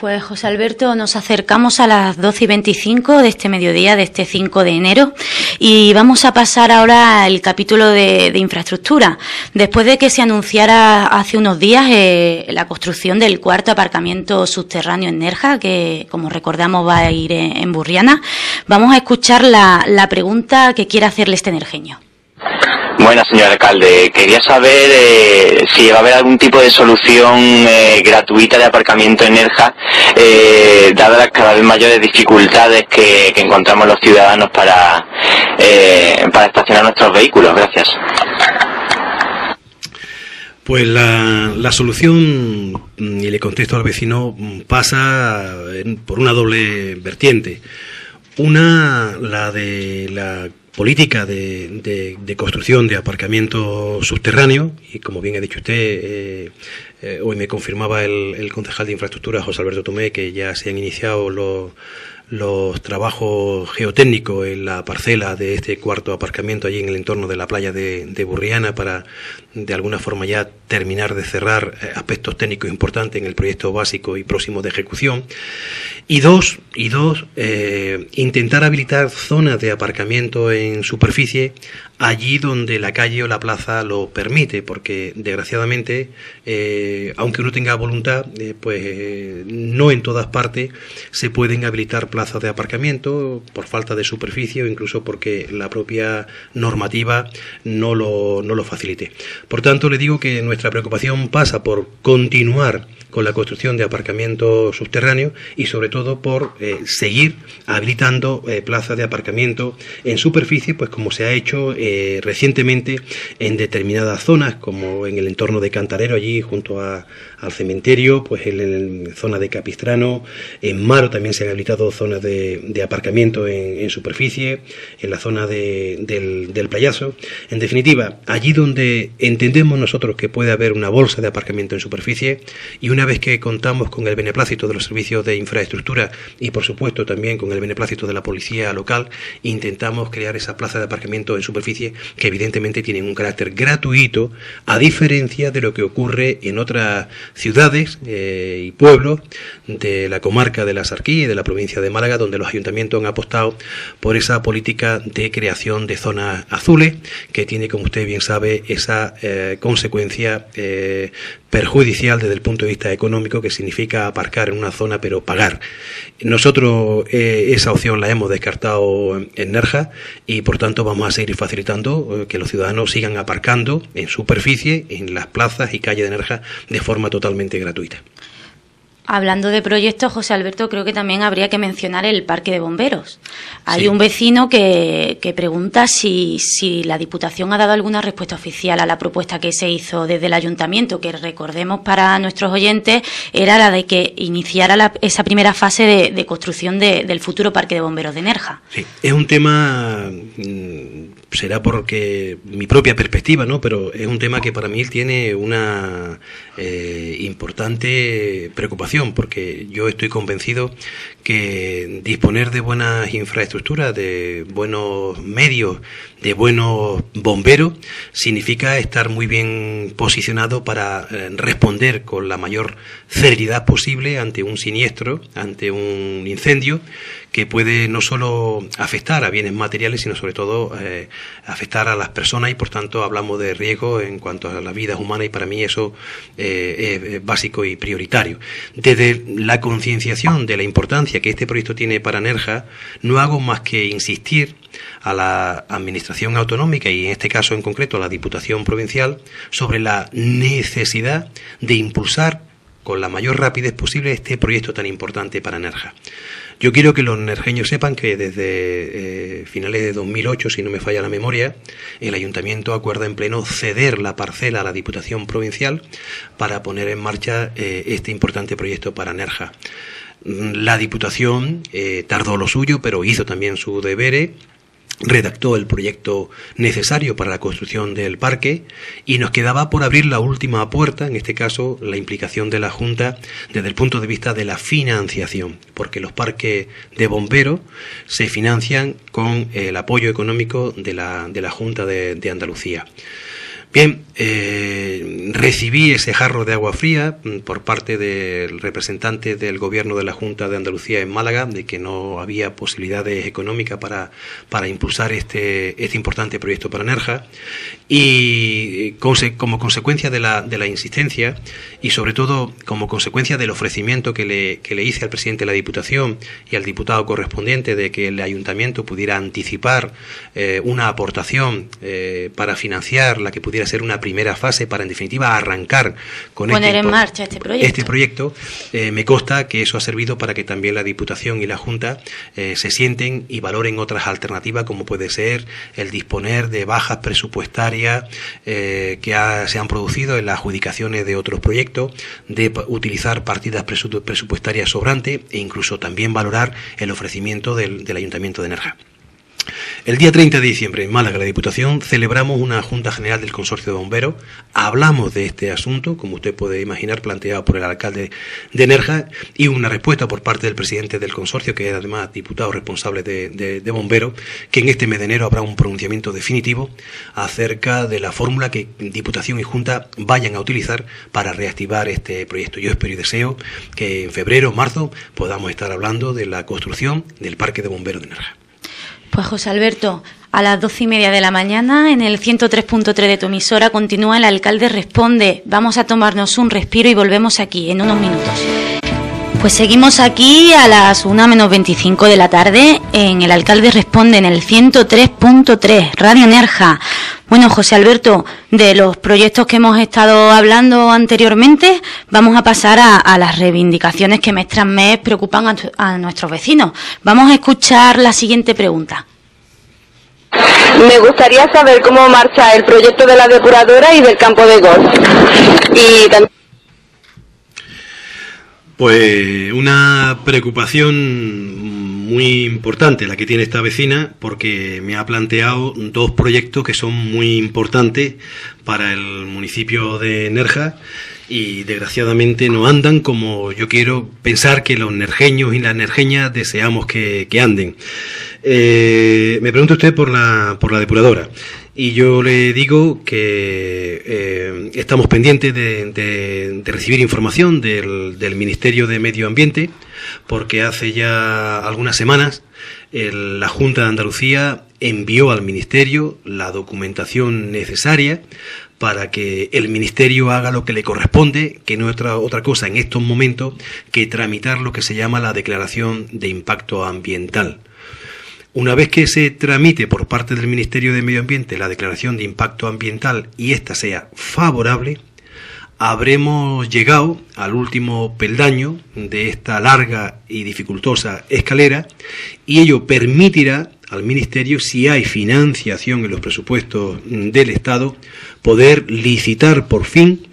Pues José Alberto, nos acercamos a las 12 y 25 de este mediodía, de este 5 de enero, y vamos a pasar ahora al capítulo de, infraestructura. Después de que se anunciara hace unos días eh, la construcción del cuarto aparcamiento subterráneo en Nerja, que como recordamos va a ir en, Burriana, vamos a escuchar la, la pregunta que quiere hacerle este energeño. Buenas, señor alcalde. Quería saber eh, si va a haber algún tipo de solución eh, gratuita de aparcamiento en Nerja, eh, dadas las cada vez mayores dificultades que, encontramos los ciudadanos para, para estacionar nuestros vehículos. Gracias. Pues la, la, solución, y le contesto al vecino, pasa por una doble vertiente. Una, la de la política de, de, construcción de aparcamiento subterráneo y como bien ha dicho usted eh, eh, hoy me confirmaba el, el, concejal de infraestructura José Alberto Tomé que ya se han iniciado los trabajos geotécnicos en la parcela de este cuarto aparcamiento allí en el entorno de la playa de, Burriana para de alguna forma ya terminar de cerrar eh, aspectos técnicos importantes en el proyecto básico y próximo de ejecución. Y dos, y dos eh, intentar habilitar zonas de aparcamiento en superficie allí donde la calle o la plaza lo permite, porque desgraciadamente, aunque uno tenga voluntad, eh, pues eh, no en todas partes se pueden habilitar plazas de aparcamiento por falta de superficie o incluso porque la propia normativa no lo, no lo facilite. Por tanto, le digo que nuestra preocupación pasa por continuar con la construcción de aparcamiento subterráneo y sobre todo por seguir habilitando plazas de aparcamiento en superficie, pues como se ha hecho eh, recientemente en determinadas zonas, como en el entorno de Cantarero, allí junto a, al cementerio, pues en, la zona de Capistrano, en Maro también se han habilitado zonas de, aparcamiento en, superficie, en la zona del, del playazo. En definitiva, allí donde entendemos nosotros que puede haber una bolsa de aparcamiento en superficie y una vez que contamos con el beneplácito de los servicios de infraestructura y por supuesto también con el beneplácito de la policía local, intentamos crear esa plaza de aparcamiento en superficie que evidentemente tienen un carácter gratuito a diferencia de lo que ocurre en otras ciudades eh, y pueblos de la comarca de la Sarquía y de la provincia de Málaga, donde los ayuntamientos han apostado por esa política de creación de zonas azules, que tiene, como usted bien sabe, esa eh, consecuencia eh, perjudicial desde el punto de vista económico, que significa aparcar en una zona pero pagar. Nosotros esa opción la hemos descartado en Nerja y por tanto vamos a seguir facilitando que los ciudadanos sigan aparcando en superficie, en las plazas y calles de Nerja de forma total totalmente gratuita. Hablando de proyectos, José Alberto, creo que también habría que mencionar el parque de bomberos. Hay un vecino que, que pregunta si, si, la Diputación ha dado alguna respuesta oficial a la propuesta que se hizo desde el Ayuntamiento, que recordemos para nuestros oyentes era la de que iniciara esa primera fase de, construcción del futuro parque de bomberos de Nerja. Sí, es un tema mm, será porque mi propia perspectiva, ¿no? Pero es un tema que para mí tiene una eh, importante preocupación, porque yo estoy convencido que disponer de buenas infraestructuras, de buenos medios, de buenos bomberos, significa estar muy bien posicionado para eh, responder con la mayor celeridad posible ante un siniestro, ante un incendio que puede no solo afectar a bienes materiales, sino sobre todo eh, afectar a las personas y por tanto hablamos de riesgo en cuanto a la vida humana y para mí eso eh, es básico y prioritario. Desde la concienciación de la importancia que este proyecto tiene para Nerja, no hago más que insistir a la Administración autonómica y en este caso en concreto a la Diputación Provincial sobre la necesidad de impulsar con la mayor rapidez posible este proyecto tan importante para Nerja. Yo quiero que los nerjeños sepan que desde eh, finales de 2008, si no me falla la memoria, el ayuntamiento acuerda en pleno ceder la parcela a la Diputación Provincial para poner en marcha eh, este importante proyecto para Nerja. La Diputación eh, tardó lo suyo, pero hizo también su deber redactó el proyecto necesario para la construcción del parque y nos quedaba por abrir la última puerta, en este caso la implicación de la Junta desde el punto de vista de la financiación, porque los parques de bomberos se financian con el apoyo económico de la, de la Junta de, Andalucía. Bien, eh, recibí ese jarro de agua fría mm, por parte del representante del gobierno de la Junta de Andalucía en Málaga, de que no había posibilidades económicas para, para impulsar este, este importante proyecto para Nerja. Y como consecuencia de la, de la insistencia y sobre todo como consecuencia del ofrecimiento que le, que le hice al presidente de la Diputación y al diputado correspondiente de que el ayuntamiento pudiera anticipar eh, una aportación eh, para financiar la que pudiera ser una primera fase para en definitiva arrancar con Poner este, en marcha este proyecto, este proyecto eh, me consta que eso ha servido para que también la Diputación y la Junta se sienten y valoren otras alternativas como puede ser el disponer de bajas presupuestarias que se han producido en las adjudicaciones de otros proyectos, de utilizar partidas presupuestarias sobrantes e incluso también valorar el ofrecimiento del, del Ayuntamiento de Nerja. El día 30 de diciembre en Málaga, la Diputación, celebramos una Junta General del Consorcio de Bomberos. Hablamos de este asunto, como usted puede imaginar, planteado por el alcalde de Nerja, y una respuesta por parte del presidente del consorcio, que es además diputado responsable de, Bomberos, que en este mes de enero habrá un pronunciamiento definitivo acerca de la fórmula que Diputación y Junta vayan a utilizar para reactivar este proyecto. Yo espero y deseo que en febrero marzo podamos estar hablando de la construcción del Parque de Bomberos de Nerja. Pues José Alberto, a las doce y media de la mañana, en el 103.3 de tu emisora, continúa el alcalde responde. Vamos a tomarnos un respiro y volvemos aquí en unos minutos. Pues seguimos aquí a las 1 menos 25 de la tarde en El Alcalde Responde en el 103.3, Radio Nerja. Bueno, José Alberto, de los proyectos que hemos estado hablando anteriormente, vamos a pasar a, las reivindicaciones que mes tras mes preocupan a, a nuestros vecinos. Vamos a escuchar la siguiente pregunta. Me gustaría saber cómo marcha el proyecto de la depuradora y del campo de golf. Y también pues una preocupación muy importante la que tiene esta vecina porque me ha planteado dos proyectos que son muy importantes para el municipio de Nerja y desgraciadamente no andan como yo quiero pensar que los nerjeños y las nerjeñas deseamos que, anden. Eh, me pregunta usted por la, por la depuradora y yo le digo que eh, estamos pendientes de, recibir información del, Ministerio de Medio Ambiente, porque hace ya algunas semanas la Junta de Andalucía envió al Ministerio la documentación necesaria para que el Ministerio haga lo que le corresponde, que no es otra cosa en estos momentos que tramitar lo que se llama la Declaración de Impacto Ambiental. Una vez que se tramite por parte del Ministerio de Medio Ambiente la declaración de impacto ambiental y ésta sea favorable, habremos llegado al último peldaño de esta larga y dificultosa escalera y ello permitirá al Ministerio, si hay financiación en los presupuestos del Estado, poder licitar por fin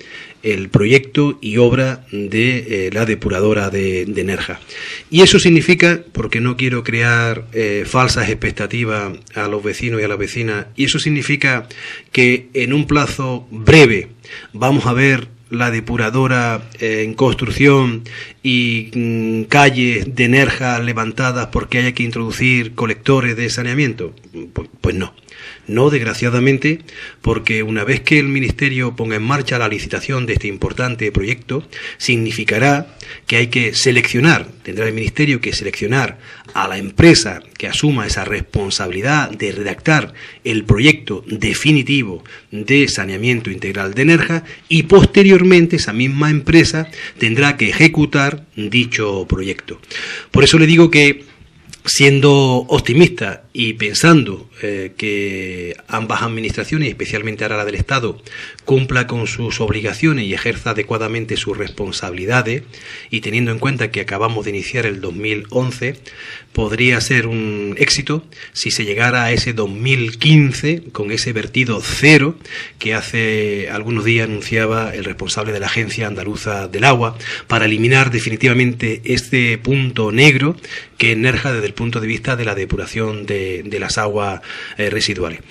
el proyecto y obra de eh, la depuradora de, Nerja. Y eso significa, porque no quiero crear eh, falsas expectativas a los vecinos y a las vecinas, y eso significa que en un plazo breve vamos a ver la depuradora eh, en construcción y mm, calles de Nerja levantadas porque haya que introducir colectores de saneamiento? pues no. No, desgraciadamente, porque una vez que el Ministerio ponga en marcha la licitación de este importante proyecto, significará que hay que seleccionar, tendrá el Ministerio que seleccionar a la empresa que asuma esa responsabilidad de redactar el proyecto definitivo de saneamiento integral de Nerja y posteriormente esa misma empresa tendrá que ejecutar dicho proyecto. Por eso le digo que siendo optimista y pensando eh, que ambas administraciones, especialmente ahora la del Estado, cumpla con sus obligaciones y ejerza adecuadamente sus responsabilidades, y teniendo en cuenta que acabamos de iniciar el 2011, podría ser un éxito si se llegara a ese 2015 con ese vertido cero que hace algunos días anunciaba el responsable de la Agencia Andaluza del Agua, para eliminar definitivamente este punto negro que enerja desde el punto de vista de la depuración de, las aguas eh, residuales.